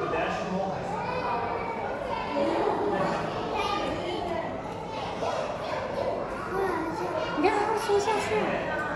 你等会儿，下去。